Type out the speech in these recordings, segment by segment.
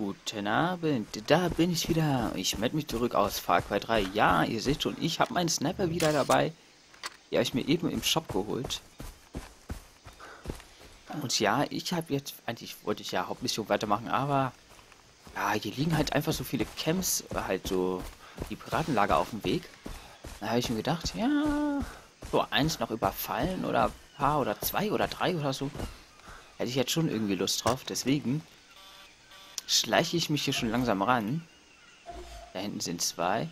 Guten Abend, da bin ich wieder. Ich melde mich zurück aus Far Cry 3. Ja, ihr seht schon, ich habe meinen Sniper wieder dabei. Die habe ich mir eben im Shop geholt. Und ja, ich habe jetzt, eigentlich wollte ich ja Hauptmission weitermachen, aber ja, hier liegen halt einfach so viele Camps, halt so die Piratenlager auf dem Weg. Da habe ich mir gedacht, ja, so eins noch überfallen oder ein paar oder zwei oder drei oder so. Hätte ich jetzt schon irgendwie Lust drauf, deswegen schleiche ich mich hier schon langsam ran. Da hinten sind zwei.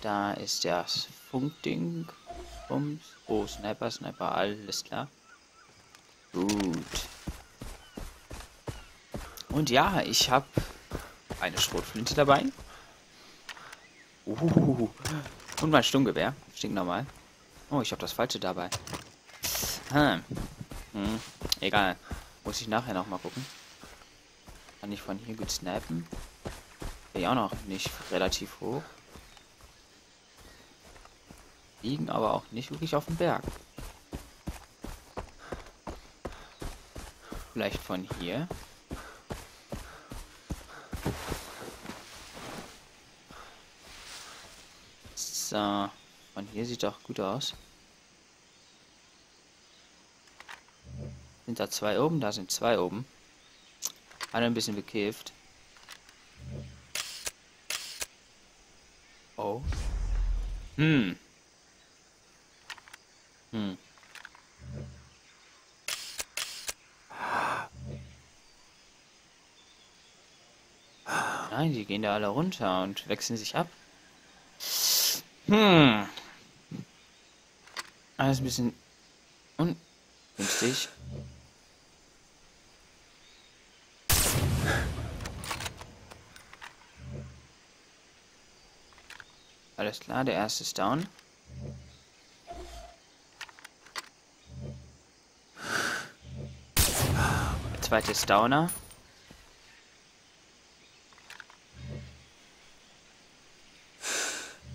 Da ist das Funkding. Bums. Oh, Sniper, Sniper, alles klar. Gut. Und ja, ich habe eine Schrotflinte dabei. Uh, und mein Sturmgewehr. Stinknormal. Oh, ich habe das Falsche dabei. Hm. Hm. Egal. Muss ich nachher noch mal gucken. Kann ich von hier gut snappen? Bin auch noch nicht relativ hoch. Liegen aber auch nicht wirklich auf dem Berg. Vielleicht von hier. So. Von hier sieht doch gut aus. Sind da zwei oben? Da sind zwei oben. Alle ein bisschen bekifft. Oh. Hm. Hm. Nein, die gehen da alle runter und wechseln sich ab. Hm. Alles ein bisschen ungünstig. Alles klar, der erste ist down. Der zweite ist Downer.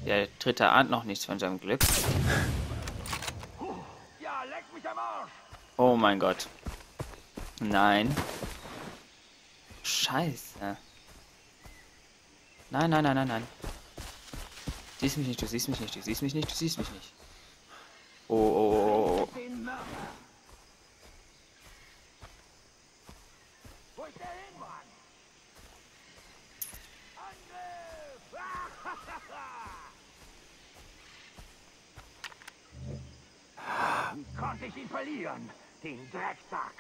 Der dritte ahnt noch nichts von seinem Glück. Oh mein Gott. Nein. Scheiße. Nein, nein, nein, nein, nein. Siehst mich nicht, du siehst mich nicht, du siehst mich nicht, du siehst mich nicht. Oh, oh, oh, oh. Wie konnte ich ihn verlieren? Den Drecksack.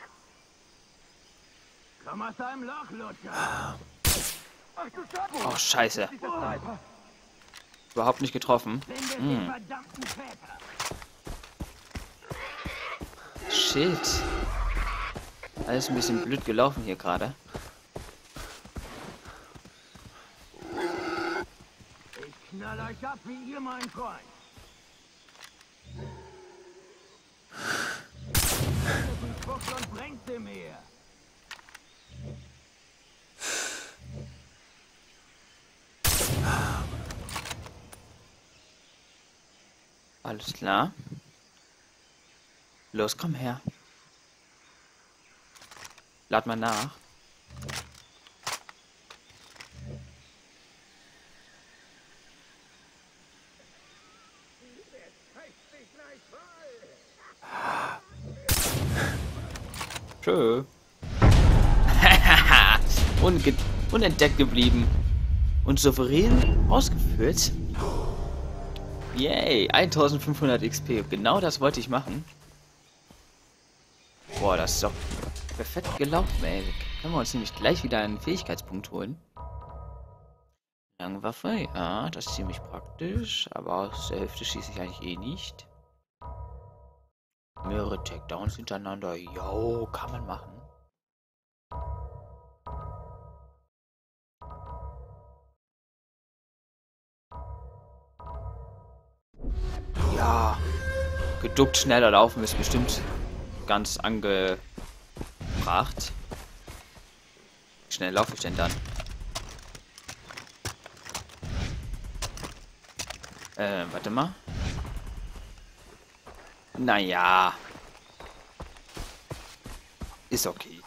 Komm aus deinem Loch, Luther. Oh, scheiße. Überhaupt nicht getroffen. Hm. Shit. Alles ein bisschen blöd gelaufen hier gerade. Ich knall euch ab wie ihr mein Freund. und bringt sie mir. Alles klar. Los, komm her. Lad mal nach. Tschö. Unge unentdeckt geblieben. Und souverän ausgeführt. Yay, 1500 XP. Genau das wollte ich machen. Boah, das ist doch perfekt gelaufen, ey. Können wir uns nämlich gleich wieder einen Fähigkeitspunkt holen. Langwaffe, ja, das ist ziemlich praktisch. Aber aus der Hälfte schieße ich eigentlich eh nicht. Mehrere Takedowns hintereinander. Jo, kann man machen. Geduckt schneller laufen ist bestimmt ganz angebracht. Wie schnell laufe ich denn dann? Äh, warte mal. Naja. Ist okay.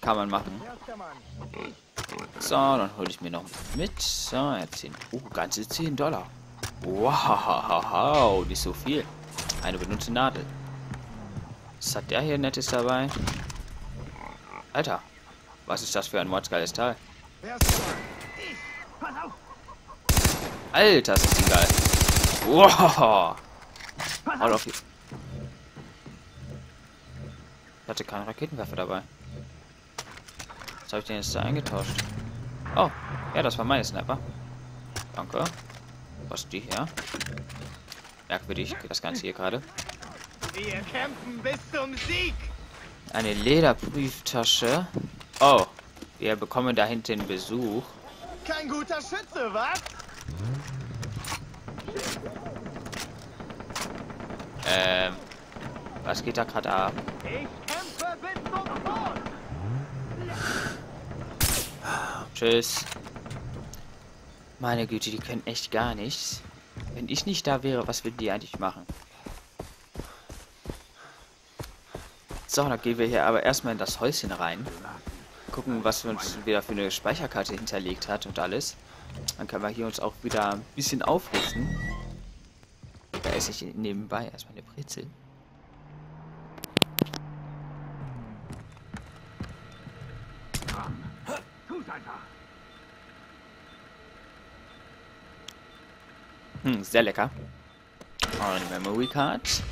Kann man machen. So, dann hole ich mir noch mit. So, ja, 10. Oh, ganze 10 Dollar. Wow, nicht so viel. Eine benutzte Nadel. Was hat der hier Nettes dabei? Alter, was ist das für ein mordsgeiles Teil? Alter, ist das Ding geil. Wow. All auf. Ich hatte keinen Raketenwerfer dabei. Was habe ich denn jetzt da eingetauscht? Oh, ja, das war meine Sniper. Danke. Was ist die hier? Merkwürdig das Ganze hier gerade. Wir kämpfen bis zum Sieg. Eine Lederbrieftasche. Oh, wir bekommen da hinten Besuch. Kein guter Schütze, was? Ähm, was geht da gerade ab? Ich kämpfe bis zum Tod. Tschüss. Meine Güte, die können echt gar nichts. Wenn ich nicht da wäre, was würden die eigentlich machen? So, dann gehen wir hier aber erstmal in das Häuschen rein. Gucken, was uns wieder für eine Speicherkarte hinterlegt hat und alles. Dann können wir hier uns auch wieder ein bisschen aufrüsten. Da esse ich nebenbei erstmal eine Brezel. Tu's einfach. Hm, sehr lecker. Und Memory Card.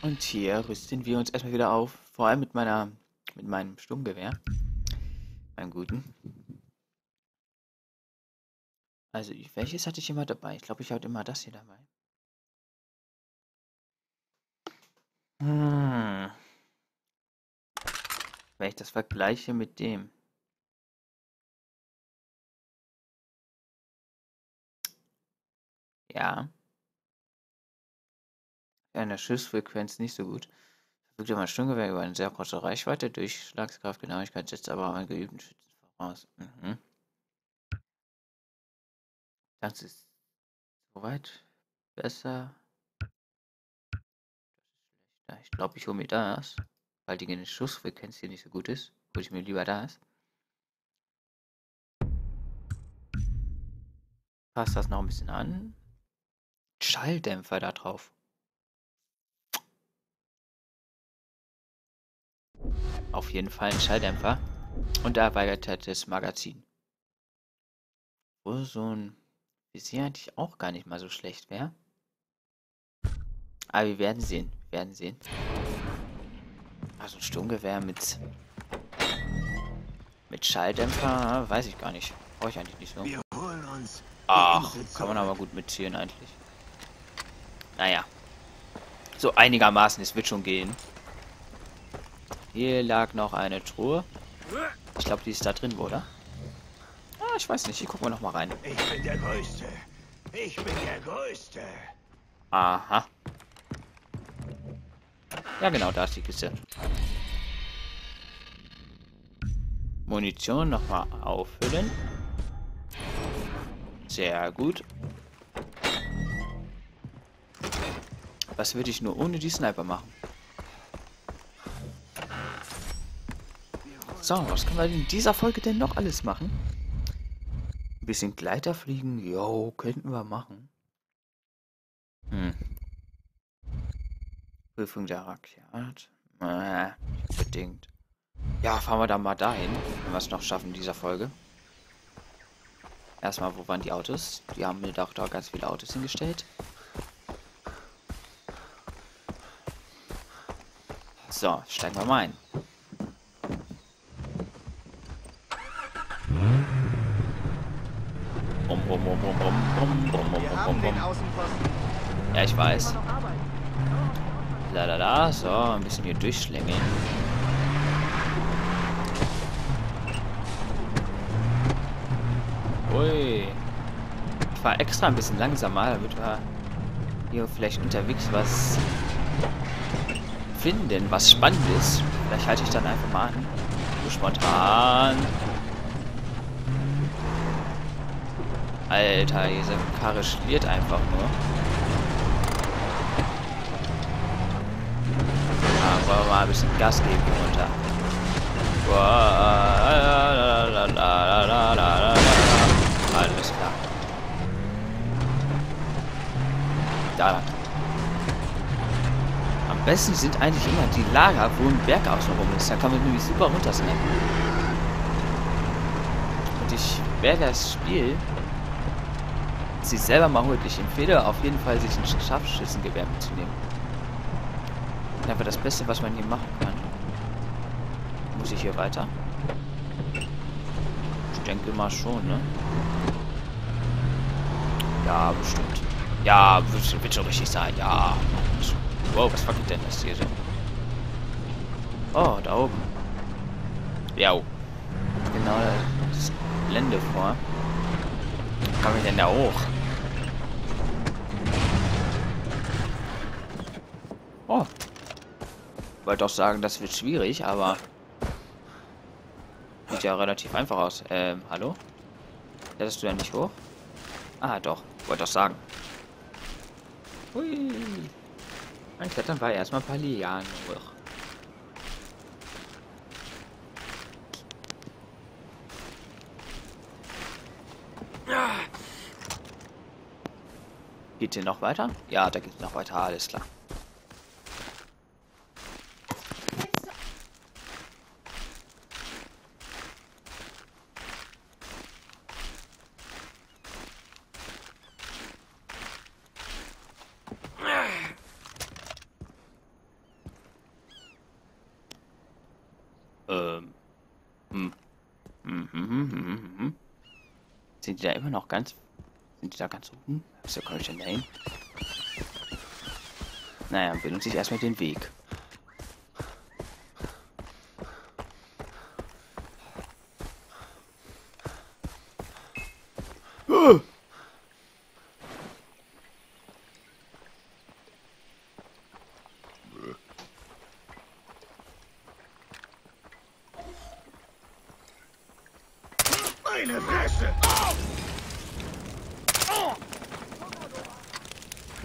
Und hier rüsten wir uns erstmal wieder auf. Vor allem mit meiner, mit meinem Sturmgewehr. Meinem guten. Also, welches hatte ich immer dabei? Ich glaube, ich hatte immer das hier dabei. Hm. Wenn ich das vergleiche mit dem. Ja. Eine Schussfrequenz nicht so gut. Verfügt über ein Sturmgewehr über eine sehr große Reichweite. Durchschlagskraft, Genauigkeit setzt aber einen geübten Schützen voraus. Mhm. Das ist soweit besser. Ich glaube, ich hole mir das, weil die Schussfrequenz hier nicht so gut ist. Hole ich mir lieber das. Passt das noch ein bisschen an. Schalldämpfer da drauf. Auf jeden Fall ein Schalldämpfer. Und erweitertes Magazin. Wo so ein Visier eigentlich auch gar nicht mal so schlecht wäre. Aber wir werden sehen. Wir werden sehen. Also ein Sturmgewehr mit mit Schalldämpfer, weiß ich gar nicht. Brauche ich eigentlich nicht so. Wir holen uns. Ach, kann man aber gut mitziehen eigentlich. Naja. So einigermaßen, es wird schon gehen. Hier lag noch eine Truhe. Ich glaube, die ist da drin, oder? Ah, ich weiß nicht. Hier gucken wir noch mal rein. Ich bin der Größte. Ich bin der Größte. Aha. Ja, genau, da ist die Kiste. Munition nochmal auffüllen. Sehr gut. Was würde ich nur ohne die Sniper machen? So, was können wir in dieser Folge denn noch alles machen? Ein bisschen Gleiter fliegen? Jo, könnten wir machen. Hm. Prüfung der Raket. Äh, nicht unbedingt. Ja, fahren wir dann mal dahin, wenn wir es noch schaffen in dieser Folge. Erstmal, wo waren die Autos? Die haben mir doch da ganz viele Autos hingestellt. So, steigen wir mal ein. Bum, bum, bum, bum, bum, bum, bum, bum, Wir bum, haben bum, den bum. Außenposten. Ja, ich weiß. La la la, so, ein bisschen hier durchschlängeln. Ui. Ich war extra ein bisschen langsamer, damit wir hier vielleicht unterwegs was finden, was spannend ist. Vielleicht halte ich dann einfach mal an. So spontan. Alter, diese Karre schliert einfach nur. Aber mal ein bisschen Gas geben runter. Alles klar. Da lang. Besten sind eigentlich immer die Lager, wo ein Berg außenrum ist. Da kann man nämlich super runter snappen. Und ich werde das Spiel sich selber mal holt. Ich empfehle auf jeden Fall, sich ein Scharfschützengewehr mitzunehmen. Einfach das Beste, was man hier machen kann. Muss ich hier weiter? Ich denke mal schon, ne? Ja, bestimmt. Ja, wird, schon richtig sein, ja. Wow, was wackelt denn das hier so? Oh, da oben. Ja. Genau das Gelände vor. Wie komme ich denn da hoch? Oh. Wollte auch sagen, das wird schwierig, aber sieht ja relativ einfach aus. Ähm, hallo? Hättest du ja nicht hoch? Ah, doch. Wollte auch sagen. Hui. Mein Klettern war erstmal ein paar Lianen hoch. Geht hier noch weiter? Ja, da geht noch weiter, alles klar. Ähm. Hm. Hm, hm, hm, hm, hm, hm. Sind die da immer noch ganz... Sind die da ganz oben? Wieso komme ich denn da hin? Naja, benutze ich erstmal den Weg.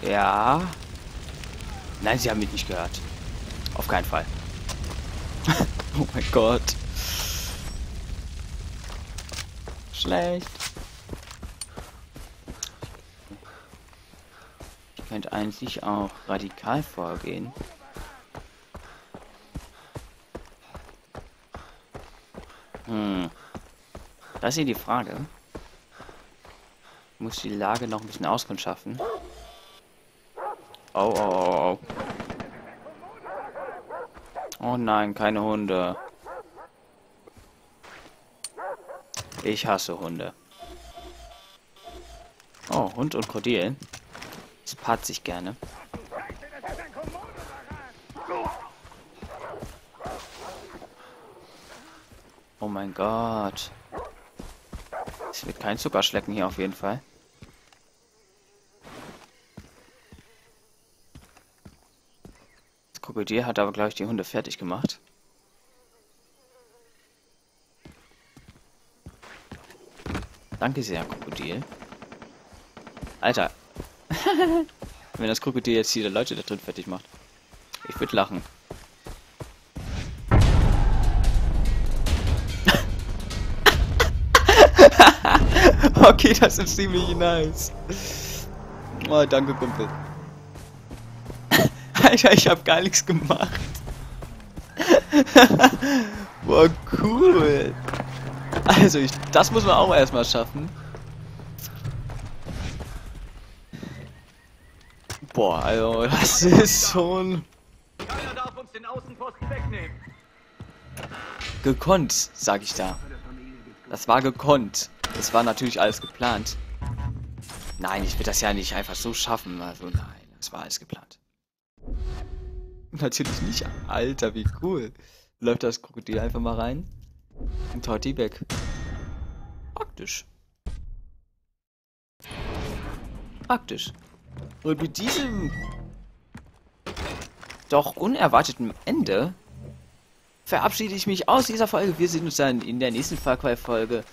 Ja. Nein, sie haben mich nicht gehört. Auf keinen Fall. oh mein Gott. Schlecht. Ich könnte eigentlich auch radikal vorgehen. Hm. Das ist hier die Frage. Ich muss die Lage noch ein bisschen auskundschaften. Oh, oh, oh, oh. Oh nein, keine Hunde. Ich hasse Hunde. Oh, Hund und Krokodil. Das paart sich gerne. Oh mein Gott. Es wird kein Zuckerschlecken hier auf jeden Fall. Krokodil hat aber, glaube ich, die Hunde fertig gemacht. Danke sehr, Krokodil. Alter. Wenn das Krokodil jetzt hier Leute da drin fertig macht. Ich würde lachen. okay, das ist ziemlich nice. Oh, danke, Kumpel. Alter, ich habe gar nichts gemacht. Boah, cool. Also, ich, das muss man auch erstmal schaffen. Boah, also, das ist schon Keiner darf uns den Außenposten wegnehmen. gekonnt, sag ich da. Das war gekonnt. Das war natürlich alles geplant. Nein, ich will das ja nicht einfach so schaffen. Also nein, das war alles geplant. Natürlich nicht. Alter, wie cool. Läuft das Krokodil einfach mal rein und haut die weg. Praktisch. Praktisch. Und mit diesem doch unerwarteten Ende verabschiede ich mich aus dieser Folge. Wir sehen uns dann in der nächsten Far Cry Folge.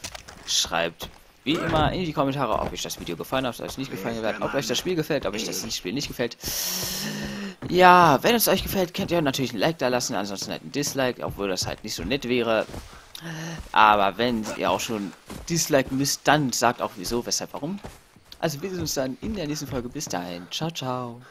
Schreibt wie immer in die Kommentare, ob euch das Video gefallen hat, ob es euch nicht gefallen hat, ob euch das Spiel gefällt, ob euch das Spiel nicht gefällt. Ja, wenn es euch gefällt, könnt ihr natürlich ein Like da lassen, ansonsten halt ein Dislike, obwohl das halt nicht so nett wäre. Aber wenn ihr auch schon disliken müsst, dann sagt auch wieso, weshalb, warum. Also wir sehen uns dann in der nächsten Folge. Bis dahin. Ciao, ciao.